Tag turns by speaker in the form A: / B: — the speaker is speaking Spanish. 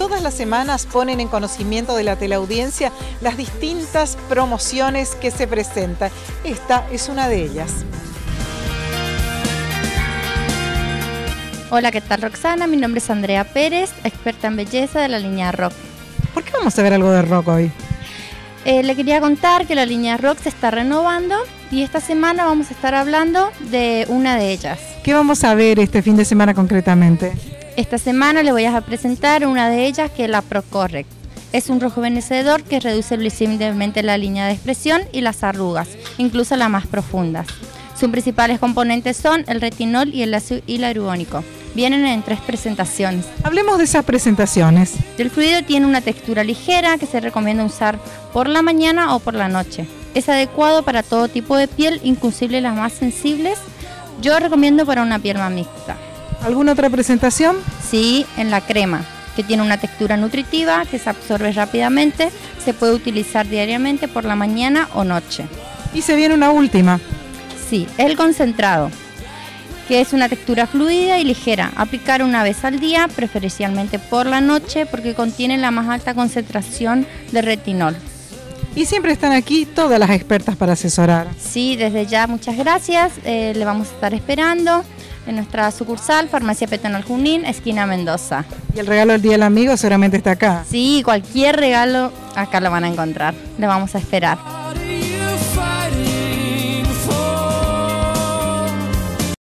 A: todas las semanas ponen en conocimiento de la teleaudiencia las distintas promociones que se presentan. Esta es una de ellas.
B: Hola, ¿qué tal Roxana? Mi nombre es Andrea Pérez, experta en belleza de la línea Rock.
A: ¿Por qué vamos a ver algo de rock hoy?
B: Eh, le quería contar que la línea Rock se está renovando y esta semana vamos a estar hablando de una de ellas.
A: ¿Qué vamos a ver este fin de semana concretamente?
B: Esta semana le voy a presentar una de ellas que es la ProCorrect. Es un rejuvenecedor que reduce visiblemente la línea de expresión y las arrugas, incluso las más profundas. Sus principales componentes son el retinol y el ácido hialurónico. Vienen en tres presentaciones.
A: Hablemos de esas presentaciones.
B: El fluido tiene una textura ligera que se recomienda usar por la mañana o por la noche. Es adecuado para todo tipo de piel, inclusive las más sensibles. Yo recomiendo para una piel más mixta.
A: ¿Alguna otra presentación?
B: Sí, en la crema, que tiene una textura nutritiva, que se absorbe rápidamente, se puede utilizar diariamente por la mañana o noche.
A: Y se viene una última.
B: Sí, el concentrado que es una textura fluida y ligera. Aplicar una vez al día, preferencialmente por la noche, porque contiene la más alta concentración de retinol.
A: Y siempre están aquí todas las expertas para asesorar.
B: Sí, desde ya muchas gracias. Eh, le vamos a estar esperando en nuestra sucursal, Farmacia Petonal Junín, esquina Mendoza.
A: Y el regalo del Día del Amigo seguramente está acá.
B: Sí, cualquier regalo acá lo van a encontrar. Le vamos a esperar.